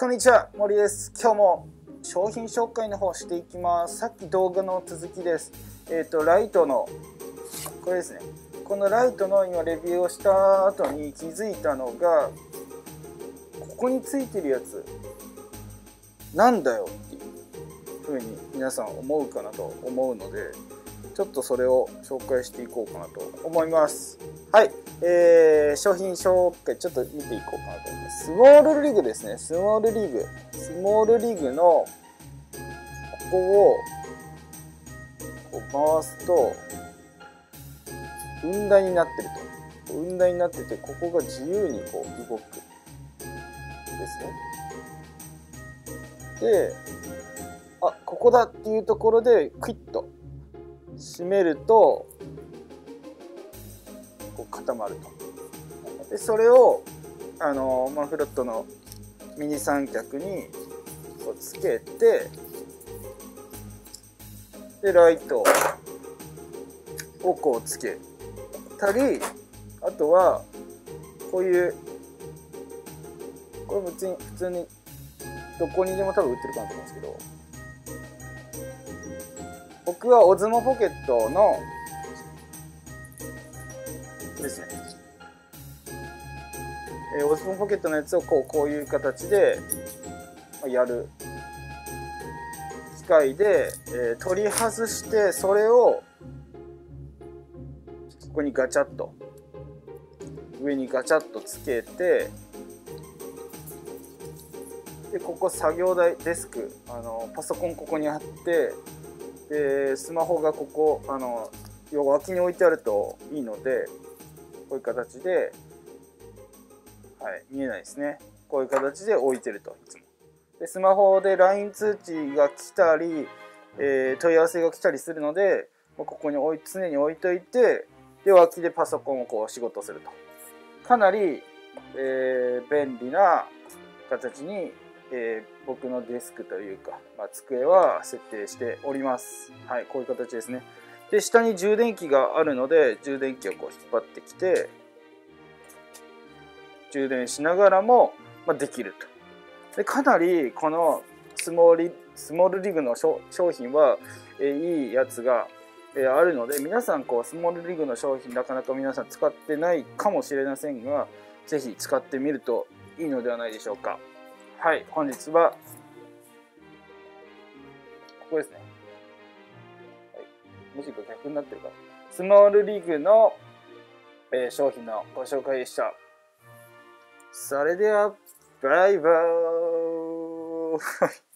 こんにちは、森です。今日も商品紹介の方していきます。さっき動画の続きです。えっ、ー、と、ライトの、これですね。このライトの今レビューをした後に気づいたのが、ここについてるやつ、なんだよっていう風に皆さん思うかなと思うので、ちょっとそれを紹介していこうかなと思います。はい、えー、商品紹介ちょっと見ていこうかなと思います。スモールリーグですね。スモールリーグ。スモールリーグのここをこう回すと、雲台になってると。雲台になってて、ここが自由にこう動く。ですね。で、あ、ここだっていうところでクイッと締めるとこう固まると。でそれをあのマンフロットのミニ三脚にこうつけてでライトをこうつけたりあとはこういうこれ別に普通にどこにでも多分売ってるかなと思うんですけど僕はオズモポケットのですね、えー、オズモポケットのやつをこうこういう形でやる機械で、えー、取り外してそれをここにガチャッと上にガチャッとつけてでここ作業台デスクあのパソコンここにあってでスマホがここあの脇に置いてあるといいのでこういう形で、はい、見えないですねこういう形で置いてるといつもでスマホで LINE 通知が来たり、えー、問い合わせが来たりするのでここに置い常に置いといてで脇でパソコンをこう仕事するとかなり、えー、便利な形にえー、僕のデスクというか、まあ、机は設定しております。はい、こういう形ですね。で、下に充電器があるので、充電器をこう引っ張ってきて、充電しながらも、ま、できると。で、かなりこのスモールスモールリグの商品は、え、いいやつが、え、あるので、皆さんこうスモールリグの商品なかなか皆さん使ってないかもしれませんが、ぜひ使ってみるといいのではないでしょうか。はい、本日は、ここですね。はい、もしくは逆になってるか。スモールリーグの、えー、商品のご紹介でした。それでは、バイバーイ